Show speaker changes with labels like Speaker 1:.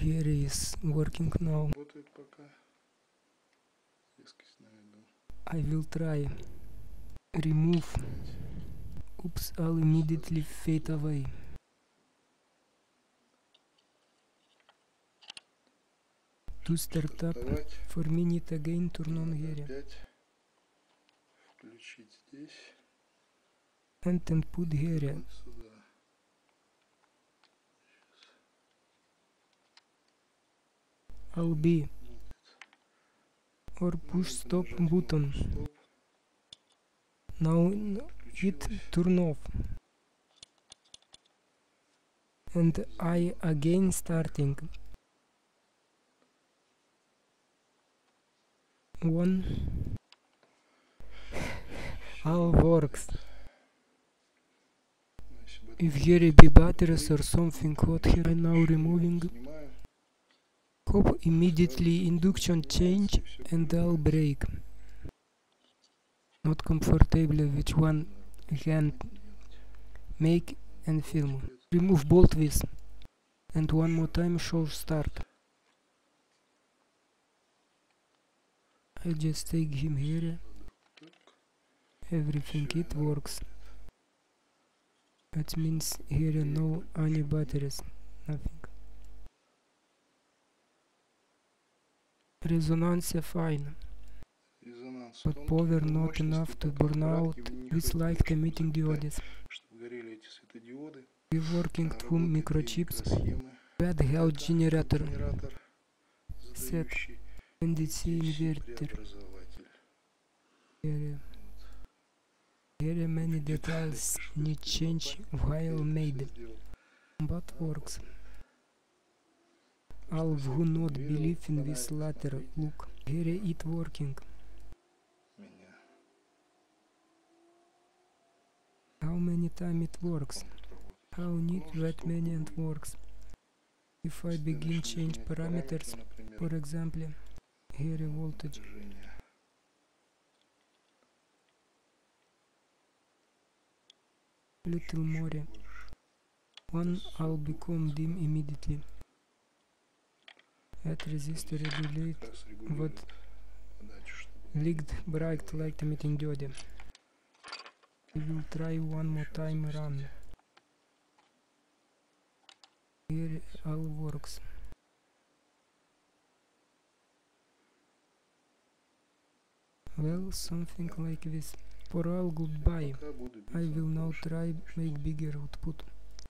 Speaker 1: Here is working now.
Speaker 2: Работает пока. Резкость наведу.
Speaker 1: I will try. Remove. Oops, I'll immediately fade away. To start up, for minute again turn on here.
Speaker 2: Опять включить здесь.
Speaker 1: And then put here. I'll be. or push stop button. Now it turn off. And I again starting. One. All works? If here be batteries or something hot here now removing. Hop immediately induction change and I'll break. Not comfortable which one can make and film. Remove bolt twist and one more time show start. I just take him here. Everything it works. That means here no any batteries, nothing.
Speaker 2: резонансі
Speaker 1: файн.
Speaker 2: Под
Speaker 1: power, not enough to burn out,
Speaker 2: it's
Speaker 1: like
Speaker 2: committing the audits.
Speaker 1: We working
Speaker 2: two
Speaker 1: microchips, bad health generator, set, NDC inverter. Here, here many details need change while made, but works. All who not believe in this latter, look, here it working. How many time it works? How need that many and works? If I begin change parameters, for example, here voltage, little more, one I'll become dim immediately. Add resistor regulate
Speaker 2: what
Speaker 1: leaked bright light emitting diode. We will try one more time run. Here all works. Well, something like this. For all goodbye. I will now try make bigger output.